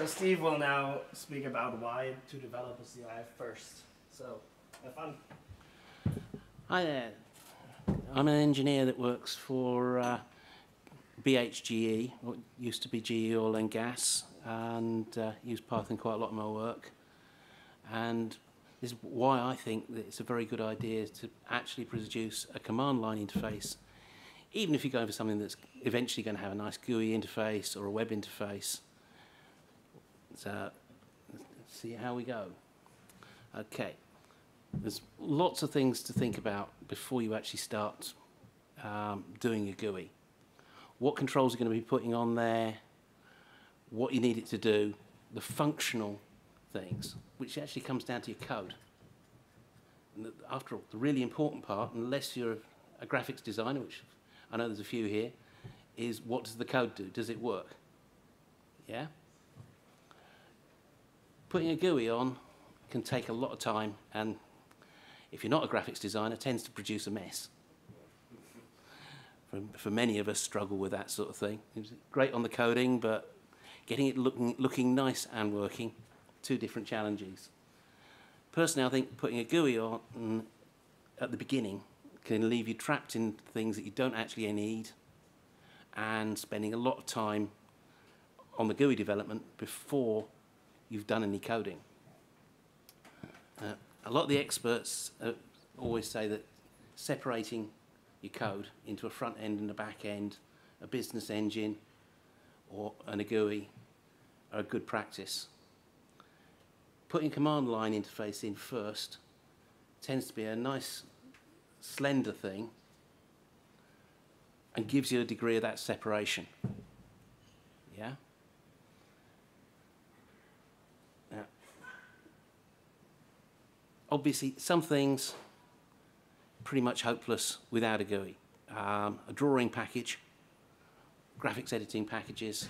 So Steve will now speak about why to develop a CLI first. So have fun. Hi there. I'm an engineer that works for uh, BHGE, what used to be GE Oil and Gas, and uh, use Python quite a lot in my work. And this is why I think that it's a very good idea to actually produce a command line interface, even if you're going for something that's eventually going to have a nice GUI interface or a web interface. So let's see how we go. Okay. There's lots of things to think about before you actually start um, doing your GUI. What controls are going to be putting on there, what you need it to do, the functional things, which actually comes down to your code. And after all, the really important part, unless you're a graphics designer, which I know there's a few here, is what does the code do? Does it work? Yeah? Putting a GUI on can take a lot of time and if you're not a graphics designer, tends to produce a mess. For, for many of us struggle with that sort of thing. It's great on the coding, but getting it looking, looking nice and working, two different challenges. Personally, I think putting a GUI on mm, at the beginning can leave you trapped in things that you don't actually need and spending a lot of time on the GUI development before you've done any coding. Uh, a lot of the experts uh, always say that separating your code into a front end and a back end, a business engine, or an GUI are a good practice. Putting command line interface in first tends to be a nice slender thing and gives you a degree of that separation. Yeah? Obviously, some things pretty much hopeless without a GUI. Um, a drawing package, graphics editing packages,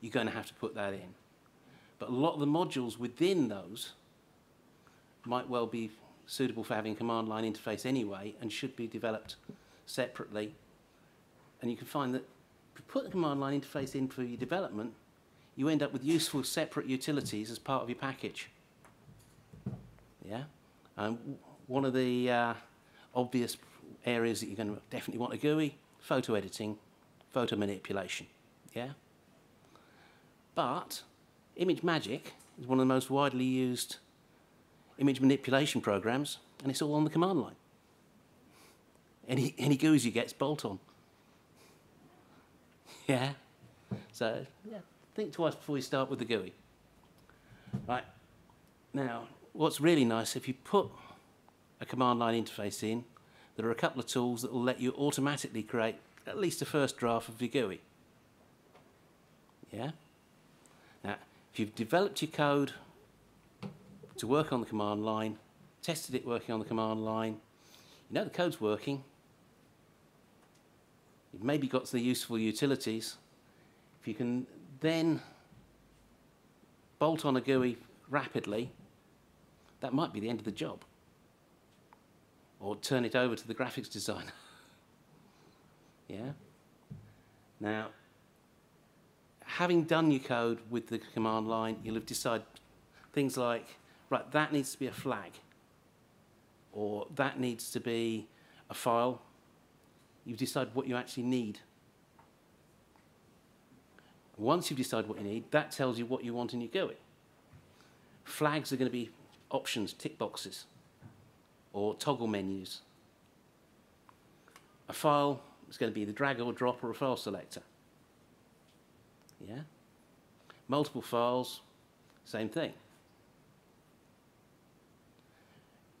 you're going to have to put that in. But a lot of the modules within those might well be suitable for having command line interface anyway and should be developed separately. And you can find that if you put the command line interface in for your development, you end up with useful separate utilities as part of your package. Yeah? Um, one of the uh, obvious areas that you're going to definitely want a GUI, photo editing, photo manipulation. Yeah? But ImageMagick is one of the most widely used image manipulation programs, and it's all on the command line. Any, any GUIs you get is bolt on. Yeah? So, yeah, think twice before you start with the GUI. Right. Now, what's really nice, if you put a command line interface in, there are a couple of tools that will let you automatically create at least a first draft of your GUI. Yeah? Now, if you've developed your code to work on the command line, tested it working on the command line, you know the code's working, you've maybe got the useful utilities, if you can then bolt on a GUI rapidly, that might be the end of the job. Or turn it over to the graphics designer. yeah? Now, having done your code with the command line, you'll have decided things like, right, that needs to be a flag, or that needs to be a file. You've decided what you actually need. Once you've decided what you need, that tells you what you want in your GUI. Flags are going to be options, tick boxes, or toggle menus. A file is going to be the drag or drop or a file selector. Yeah? Multiple files, same thing.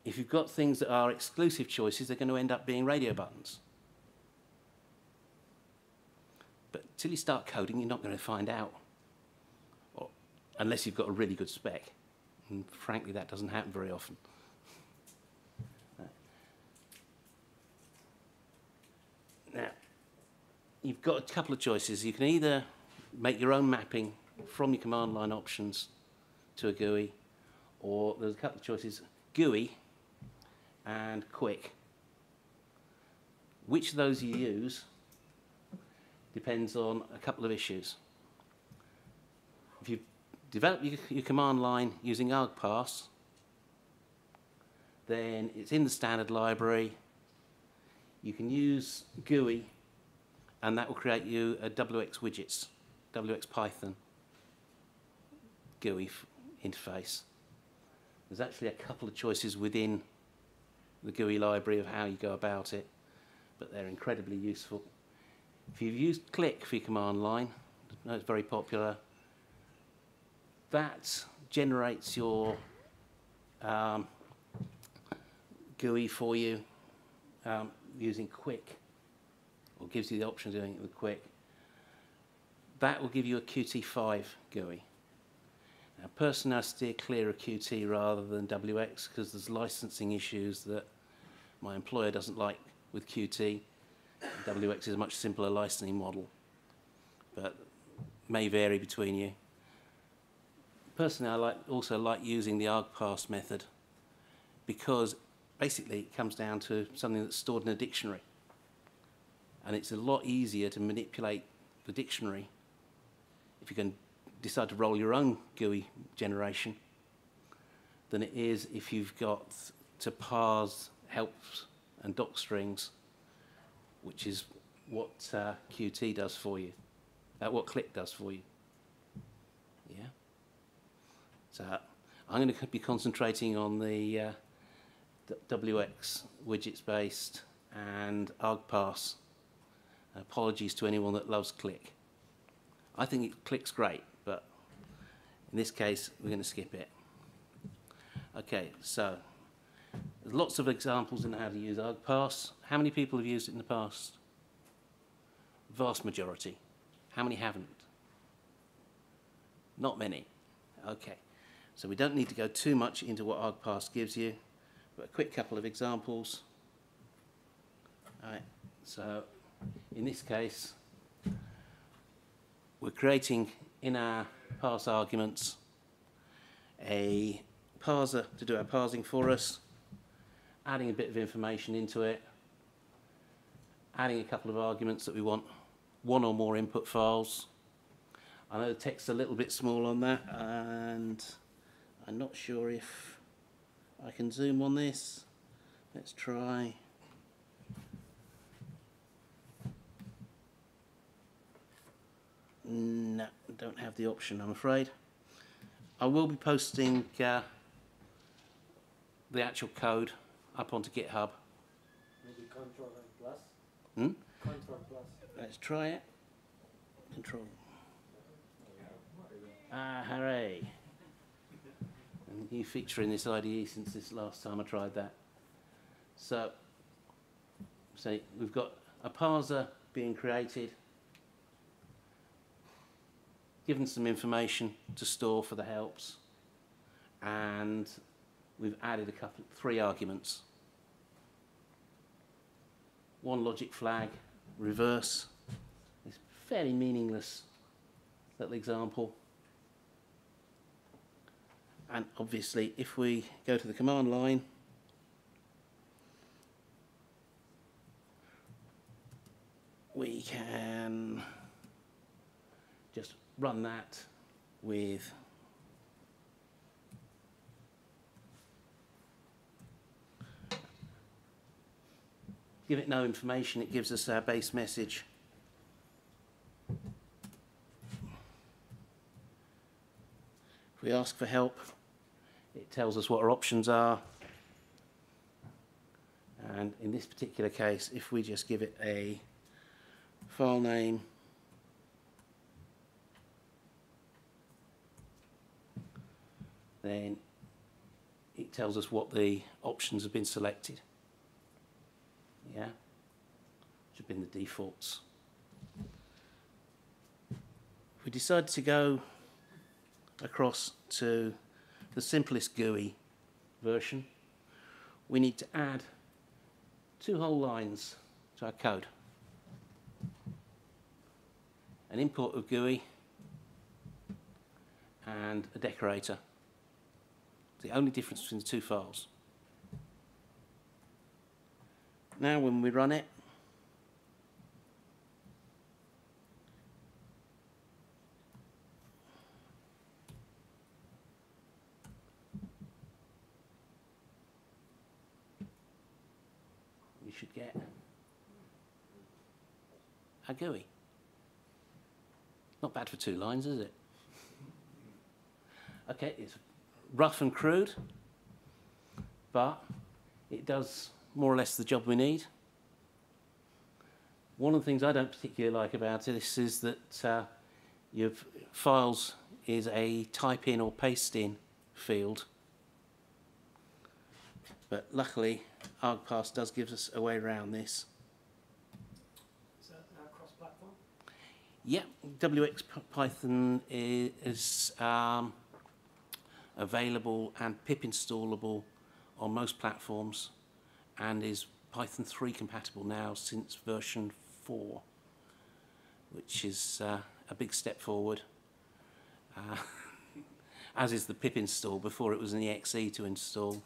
If you've got things that are exclusive choices, they're going to end up being radio buttons. But until you start coding, you're not going to find out, or, unless you've got a really good spec. And frankly, that doesn't happen very often. Now, you've got a couple of choices. You can either make your own mapping from your command line options to a GUI, or there's a couple of choices, Gooey and Quick. Which of those you use depends on a couple of issues. If you develop your, your command line using argparse, then it's in the standard library. You can use Gooey, and that will create you a wxWidgets, WX Python GUI interface. There's actually a couple of choices within the Gooey library of how you go about it, but they're incredibly useful. If you've used Click for your command line, it's very popular, that generates your um, GUI for you um, using Quick, or gives you the option of doing it with Quick. That will give you a Qt5 GUI. Now, personally, I steer clear of Qt rather than WX because there's licensing issues that my employer doesn't like with Qt. WX is a much simpler licensing model, but may vary between you. Personally, I like, also like using the argparse method because basically it comes down to something that's stored in a dictionary. And it's a lot easier to manipulate the dictionary if you can decide to roll your own GUI generation than it is if you've got to parse helps and doc strings, which is what uh, Qt does for you, uh, what Click does for you. Yeah. So I'm going to be concentrating on the uh, WX widgets based and argparse. Apologies to anyone that loves Click. I think it clicks great, but in this case, we're going to skip it. Okay, so there's lots of examples in how to use argparse. How many people have used it in the past? Vast majority. How many haven't? Not many. Okay, so we don't need to go too much into what argparse gives you, but a quick couple of examples. All right, so in this case, we're creating in our parse arguments a parser to do our parsing for us, adding a bit of information into it, adding a couple of arguments that we want one or more input files. I know the text's a little bit small on that, and I'm not sure if I can zoom on this. Let's try. No, don't have the option, I'm afraid. I will be posting uh, the actual code up onto GitHub. Maybe control and plus. Hmm? Control plus. Let's try it. Control. Ah, hooray. New feature in this IDE since this last time I tried that. So, so we've got a parser being created, given some information to store for the helps, and we've added a couple, three arguments. One logic flag, reverse. It's fairly meaningless little example. And obviously, if we go to the command line, we can just run that with give it no information, it gives us our base message. If we ask for help, it tells us what our options are. And in this particular case, if we just give it a file name, then it tells us what the options have been selected. Yeah, which have been the defaults. If we decide to go across to the simplest GUI version, we need to add two whole lines to our code. An import of Gooey and a decorator. The only difference between the two files. Now when we run it, should get a GUI. Not bad for two lines, is it? Okay, it's rough and crude, but it does more or less the job we need. One of the things I don't particularly like about this is that uh, your files is a type in or paste in field. But luckily, ArgParse does give us a way around this. Is that now cross-platform? Yep, wxPython is um, available and pip installable on most platforms and is Python 3 compatible now since version 4, which is uh, a big step forward. Uh, as is the pip install. Before it was an exe to install,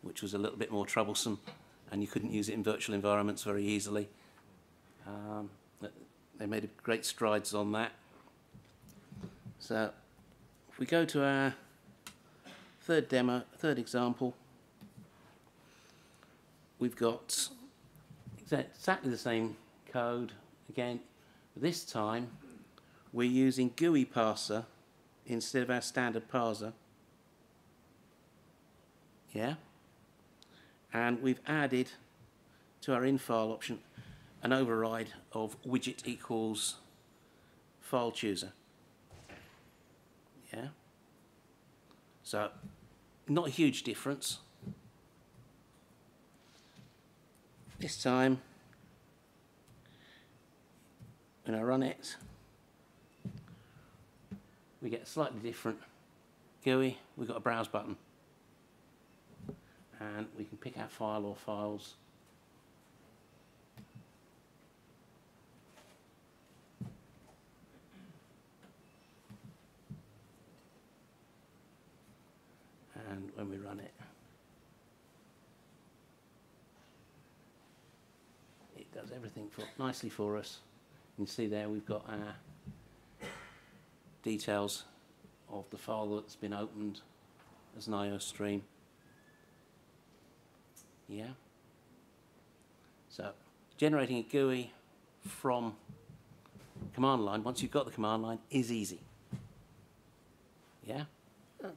which was a little bit more troublesome and you couldn't use it in virtual environments very easily. Um, they made great strides on that. So, if we go to our third demo, third example, we've got exactly the same code again. This time, we're using Gooey parser instead of our standard parser. Yeah? And we've added to our in-file option an override of widget equals file chooser. Yeah? So, not a huge difference. This time, when I run it, we get a slightly different GUI. We've got a browse button. And we can pick our file or files. And when we run it, it does everything for, nicely for us. You can see there we've got our details of the file that's been opened as an IO stream. Yeah. So generating a GUI from command line, once you've got the command line, is easy. Yeah? Oh.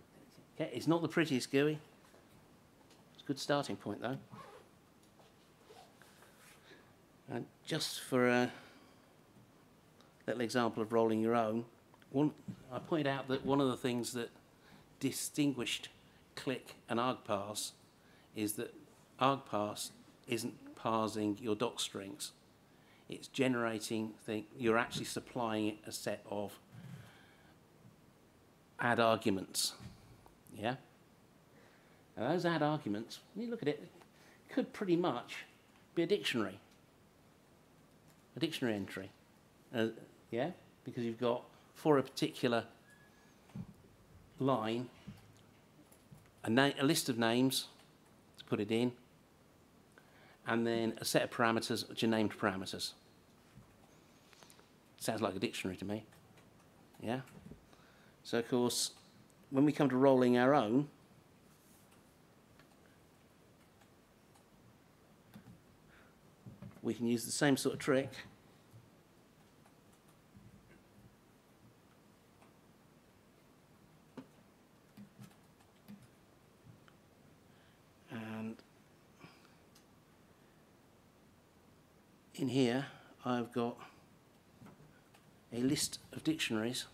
Okay, it's not the prettiest GUI. It's a good starting point though. And just for a little example of rolling your own, one, I pointed out that one of the things that distinguished Click and ArgParse is that ArgParse isn't parsing your doc strings. It's generating, you're actually supplying it a set of add arguments. Yeah? And those add arguments, when you look at it, could pretty much be a dictionary. A dictionary entry. Uh, yeah? Because you've got, for a particular line, a, a list of names to put it in, and then a set of parameters which are named parameters. Sounds like a dictionary to me. Yeah? So, of course, when we come to rolling our own, we can use the same sort of trick. And in here, I've got a list of dictionaries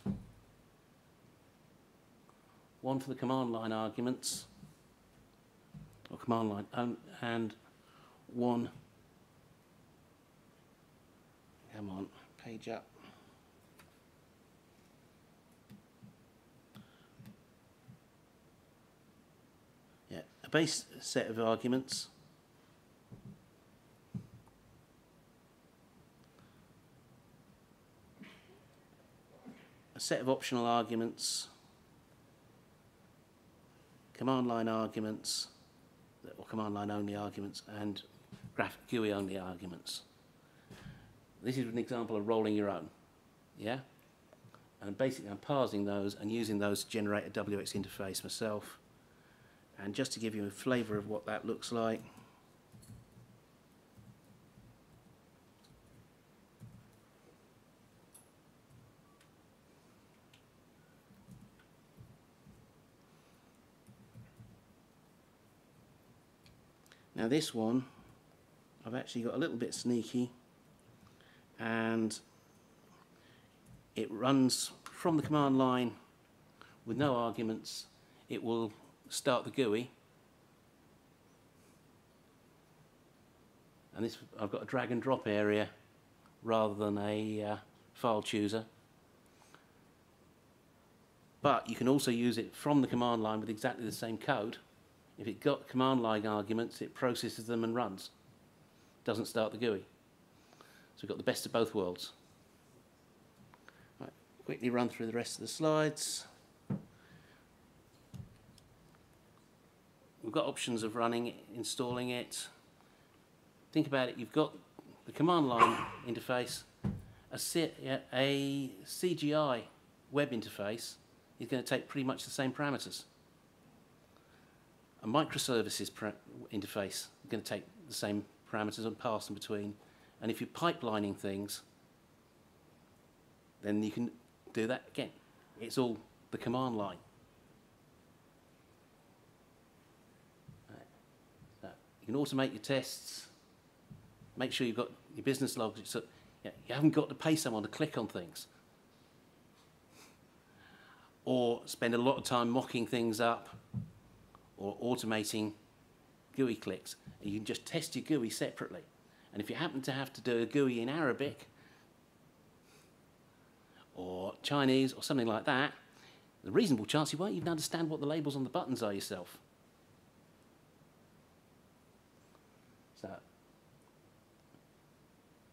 one for the command line arguments, or command line, um, and one, come on, page up. Yeah, a base set of arguments. A set of optional arguments command line arguments, or command line only arguments, and graph GUI only arguments. This is an example of rolling your own, yeah? And basically I'm parsing those and using those to generate a WX interface myself. And just to give you a flavour of what that looks like, Now this one, I've actually got a little bit sneaky and it runs from the command line with no arguments. It will start the GUI. And this, I've got a drag and drop area rather than a uh, file chooser. But you can also use it from the command line with exactly the same code. If it got command line arguments, it processes them and runs. Doesn't start the GUI. So we've got the best of both worlds. Right, quickly run through the rest of the slides. We've got options of running it, installing it. Think about it, you've got the command line interface, a, C a CGI web interface is going to take pretty much the same parameters. A microservices interface is going to take the same parameters and pass them between. And if you're pipelining things, then you can do that again. It's all the command line. So you can automate your tests. Make sure you've got your business logic. So you haven't got to pay someone to click on things. Or spend a lot of time mocking things up or automating GUI clicks. You can just test your GUI separately. And if you happen to have to do a GUI in Arabic or Chinese or something like that, the reasonable chance you won't even understand what the labels on the buttons are yourself. So,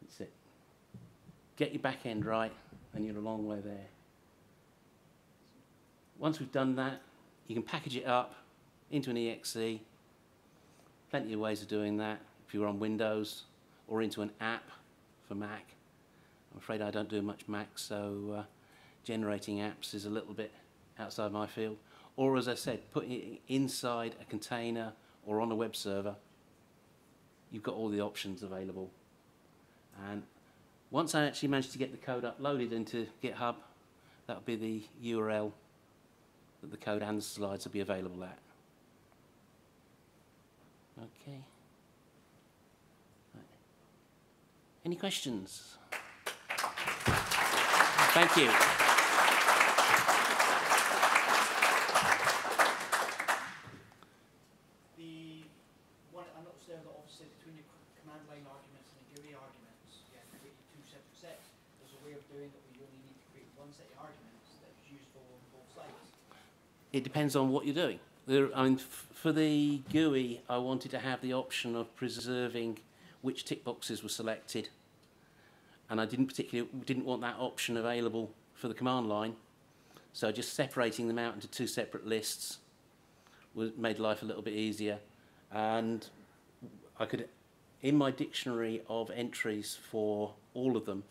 that's it. Get your back end right, and you're a long way there. Once we've done that, you can package it up into an EXE. Plenty of ways of doing that if you're on Windows or into an app for Mac. I'm afraid I don't do much Mac, so uh, generating apps is a little bit outside my field. Or as I said, putting it inside a container or on a web server, you've got all the options available. And once I actually manage to get the code uploaded into GitHub, that'll be the URL that the code and the slides will be available at. Okay. Any questions? Thank you. The one I noticed there that obviously between your command line arguments and the GUI arguments, you have to create two separate sets. There's a way of doing it where you only need to create one set of arguments that's useful on both sides. It depends on what you're doing. There, I mean, for the GUI, I wanted to have the option of preserving which tick boxes were selected. And I didn't particularly didn't want that option available for the command line. So just separating them out into two separate lists was, made life a little bit easier. And I could, in my dictionary of entries for all of them,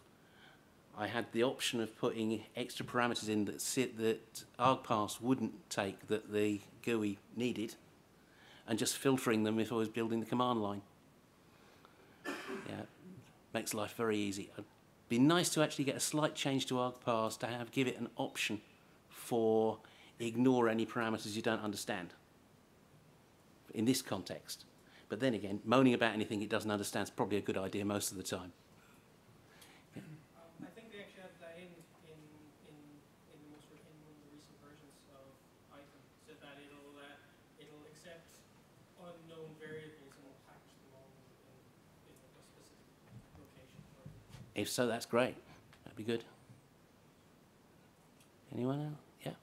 I had the option of putting extra parameters in that sit that ArgParse wouldn't take that the GUI needed, and just filtering them if I was building the command line makes life very easy. It'd be nice to actually get a slight change to ArgParse to have give it an option for ignore any parameters you don't understand in this context. But then again, moaning about anything it doesn't understand is probably a good idea most of the time. I think they actually had that in, in, in, in, the most, in one of the recent versions of Python, so that it'll, uh, it'll accept unknown variables and will package them all in, in a specific location. for it. If so, that's great. That'd be good. Anyone else? Yeah.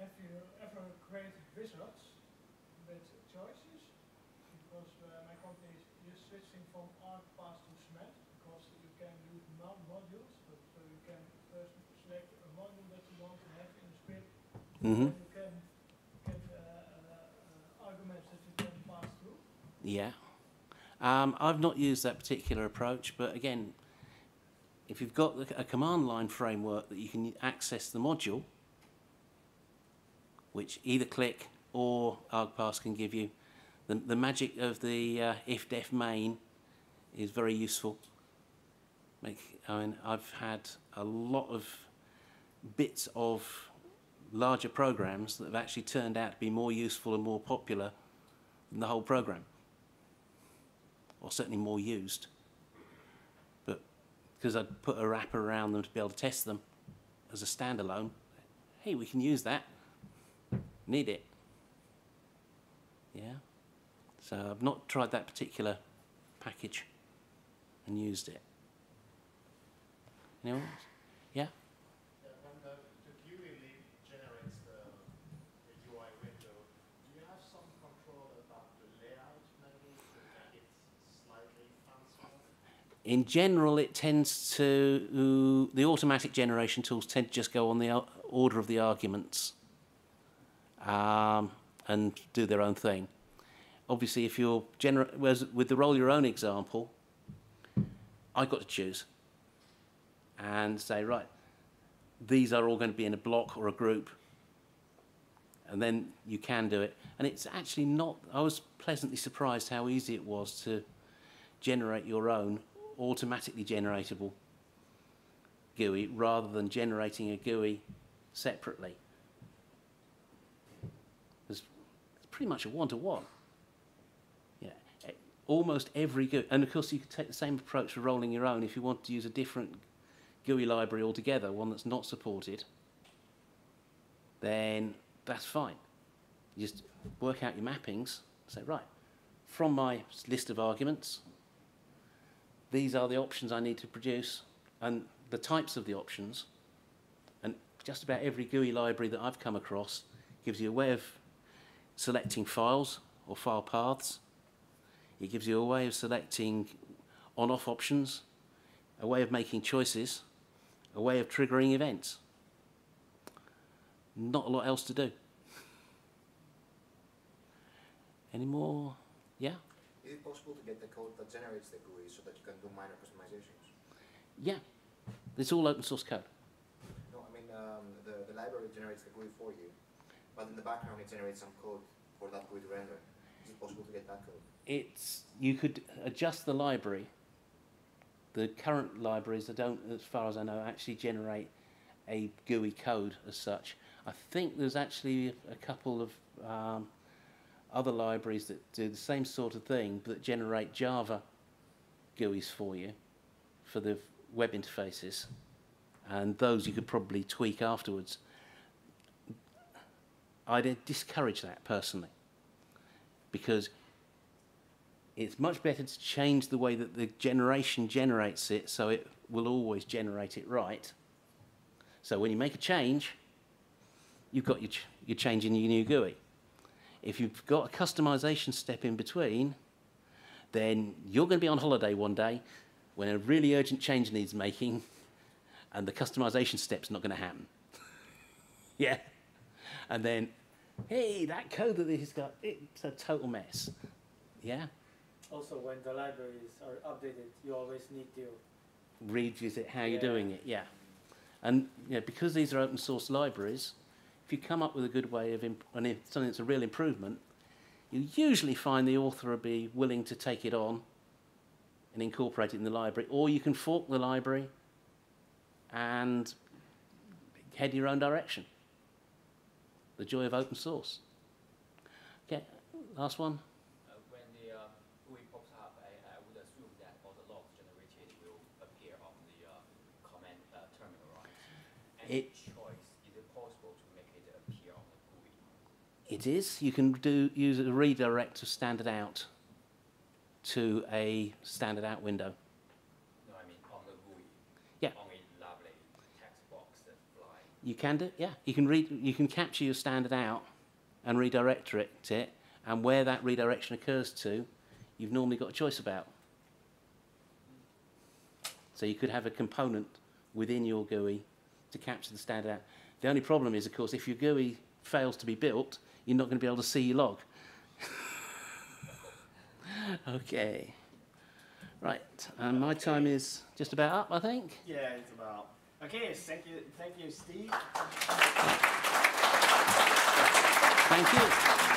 Have you ever created wizards with choices? Because uh, my company is just switching from ArgParse to Cement because you can use mo- modules, but so you can first select a module that you want to have in a script. Mm-hmm. You can get uh, uh, arguments that you can pass through. Yeah. Um, I've not used that particular approach, but again, if you've got a command line framework that you can access the module, which either click or ArgParse can give you, the, the magic of the uh, if-def main is very useful. Make, I mean, I've had a lot of bits of larger programs that have actually turned out to be more useful and more popular than the whole program. or certainly more used. Because I'd put a wrapper around them to be able to test them as a standalone, hey, we can use that. Need it. Yeah. So I've not tried that particular package and used it. Anyone? else? Yeah. Yeah, when the, the GUI lead generates the, the UI window, do you have some control about the layout maybe to make it slightly fancier? In general, it tends to the automatic generation tools tend to just go on the order of the arguments um, and do their own thing. Obviously, if you're gener- with the roll your own example, I've got to choose and say right, these are all going to be in a block or a group, and then you can do it. And it's actually not. I was pleasantly surprised how easy it was to generate your own automatically generatable GUI rather than generating a GUI separately. It's, pretty much a one-to-one. Yeah, almost every GUI, and of course you could take the same approach for rolling your own if you want to use a different GUI library altogether, one that's not supported. Then that's fine. You just work out your mappings. Say right, from my list of arguments, these are the options I need to produce and the types of the options. And just about every GUI library that I've come across gives you a way of selecting files or file paths. It gives you a way of selecting on off options, a way of making choices, a way of triggering events. Not a lot else to do. Any more? Yeah? Is it possible to get the code that generates the GUI so that you can do minor customizations? Yeah. It's all open source code. No, I mean, um, the, the library generates the GUI for you, but in the background it generates some code for that GUI to render. Is it possible to get that code? it's you could adjust the library. The current libraries, I don't, as far as I know, actually generate a GUI code as such. I think there's actually a couple of um, other libraries that do the same sort of thing, but generate Java GUIs for you for the web interfaces, and those you could probably tweak afterwards. I'd discourage that personally because it's much better to change the way that the generation generates it so it will always generate it right. So when you make a change, you've got your, ch- you're changing your new GUI. If you've got a customization step in between, then you're going to be on holiday one day when a really urgent change needs making and the customization step's not going to happen. yeah. And then, hey, that code that he's got, it's a total mess. Yeah. Also, when the libraries are updated, you always need to revisit how you're doing it. Yeah, and you know, because these are open source libraries, if you come up with a good way of imp- and if something that's a real improvement, you usually find the author will be willing to take it on and incorporate it in the library, or you can fork the library and head your own direction. The joy of open source. Okay, last one. Uh, when the uh, GUI pops up, I, I would assume that all the logs generated will appear on the uh, command uh, terminal, right? Any It- choice, is it possible to make it appear on the GUI? It is. You can do use a redirect to standard out to a standard out window. No, I mean on the GUI. Yeah. On a lovely text box that fly. You can do, yeah. You can read, you can capture your standard out and redirect it, and where that redirection occurs to, you've normally got a choice about. So you could have a component within your GUI to capture the standard out. The only problem is, of course, if your GUI fails to be built, you're not going to be able to see your log. okay. Right, and my time is just about up, I think. Yeah, it's about. Okay, thank you, thank you, Steve. Thank you.